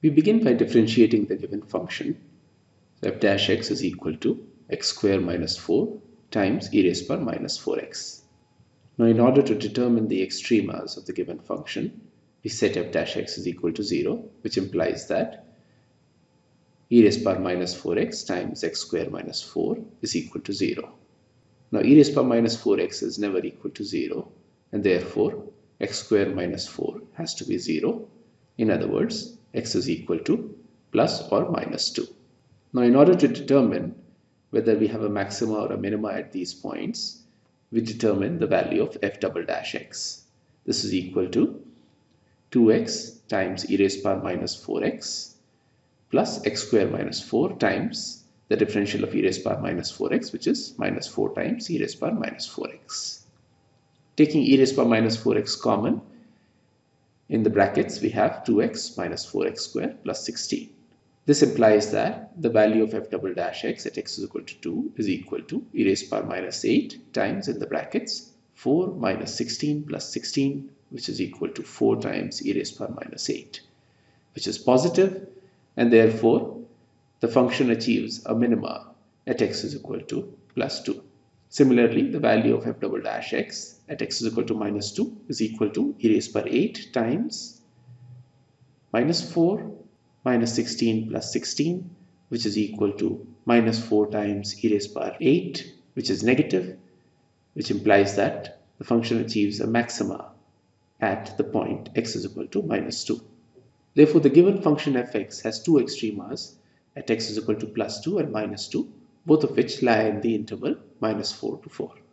We begin by differentiating the given function. So f dash x is equal to x square minus 4 times e raised power minus 4x. Now in order to determine the extremas of the given function, we set f dash x is equal to 0, which implies that e raised power minus 4x times x square minus 4 is equal to 0. Now e raised power minus 4x is never equal to 0 and therefore x square minus 4 has to be 0. In other words, x is equal to plus or minus 2. Now in order to determine whether we have a maxima or a minima at these points, we determine the value of f double dash x. This is equal to 2x times e raised power minus 4x plus x square minus 4 times the differential of e raised power minus 4x which is minus 4 times e raised power minus 4x. Taking e raised power minus 4x common, in the brackets, we have 2x minus 4x squared plus 16. This implies that the value of f double dash x at x is equal to 2 is equal to e raised power minus 8 times in the brackets 4 minus 16 plus 16 which is equal to 4 times e raised power minus 8 which is positive and therefore the function achieves a minima at x is equal to plus 2. Similarly, the value of f double dash x at x is equal to minus 2 is equal to e raised by 8 times minus 4 minus 16 plus 16 which is equal to minus 4 times e raised by 8 which is negative which implies that the function achieves a maxima at the point x is equal to minus 2. Therefore, the given function fx has two extremas at x is equal to plus 2 and minus 2 both of which lie in the interval minus 4 to 4.